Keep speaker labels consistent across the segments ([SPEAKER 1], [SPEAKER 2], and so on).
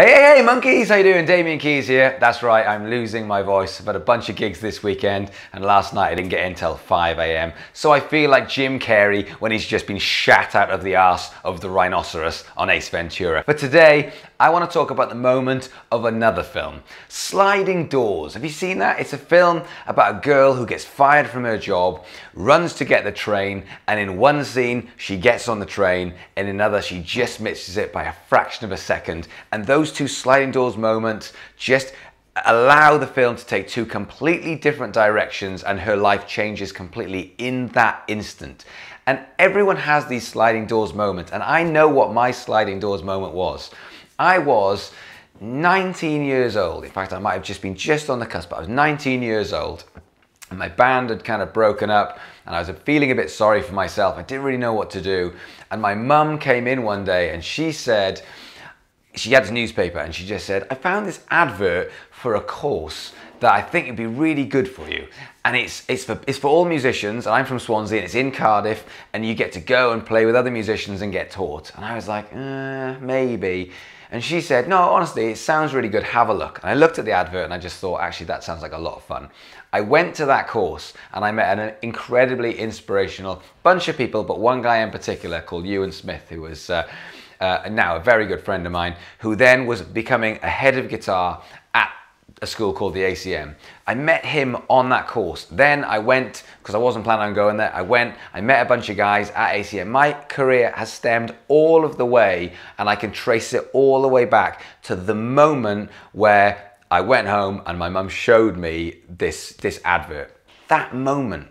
[SPEAKER 1] Hey, hey, hey, monkeys! How you doing? Damian Keyes here. That's right, I'm losing my voice. I've had a bunch of gigs this weekend, and last night I didn't get in till 5 a.m. So I feel like Jim Carrey when he's just been shat out of the ass of the rhinoceros on Ace Ventura. But today, I want to talk about the moment of another film, Sliding Doors. Have you seen that? It's a film about a girl who gets fired from her job, runs to get the train, and in one scene she gets on the train, in another she just misses it by a fraction of a second, and those those two sliding doors moments just allow the film to take two completely different directions and her life changes completely in that instant. And everyone has these sliding doors moments. And I know what my sliding doors moment was. I was 19 years old. In fact, I might have just been just on the cusp, but I was 19 years old. And my band had kind of broken up and I was feeling a bit sorry for myself. I didn't really know what to do. And my mum came in one day and she said, she had a newspaper and she just said, I found this advert for a course that I think would be really good for you. And it's, it's, for, it's for all musicians, and I'm from Swansea, and it's in Cardiff, and you get to go and play with other musicians and get taught. And I was like, uh, maybe. And she said, no, honestly, it sounds really good, have a look. And I looked at the advert and I just thought, actually, that sounds like a lot of fun. I went to that course and I met an incredibly inspirational bunch of people, but one guy in particular called Ewan Smith, who was uh, uh, now a very good friend of mine, who then was becoming a head of guitar at a school called the ACM. I met him on that course. Then I went, because I wasn't planning on going there, I went, I met a bunch of guys at ACM. My career has stemmed all of the way, and I can trace it all the way back to the moment where I went home and my mum showed me this, this advert. That moment.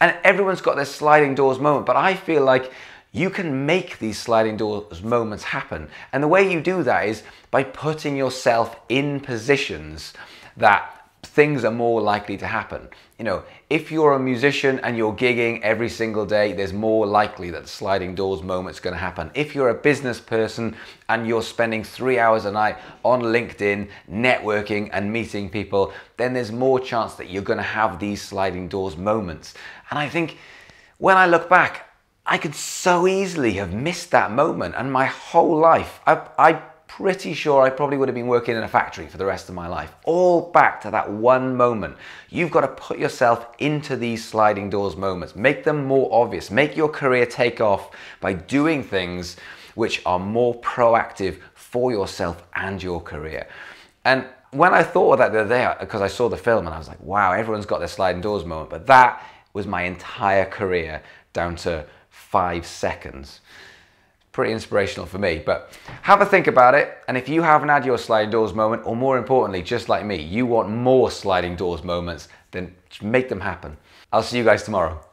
[SPEAKER 1] And everyone's got their sliding doors moment, but I feel like you can make these sliding doors moments happen. And the way you do that is by putting yourself in positions that things are more likely to happen. You know, if you're a musician and you're gigging every single day, there's more likely that sliding doors moment's going to happen. If you're a business person and you're spending three hours a night on LinkedIn networking and meeting people, then there's more chance that you're going to have these sliding doors moments. And I think when I look back, I could so easily have missed that moment and my whole life. I, I'm pretty sure I probably would have been working in a factory for the rest of my life. All back to that one moment. You've got to put yourself into these sliding doors moments. Make them more obvious. Make your career take off by doing things which are more proactive for yourself and your career. And when I thought of that the other day, because I saw the film and I was like, wow, everyone's got their sliding doors moment. But that was my entire career down to five seconds. Pretty inspirational for me, but have a think about it. And if you haven't had your sliding doors moment, or more importantly, just like me, you want more sliding doors moments, then make them happen. I'll see you guys tomorrow.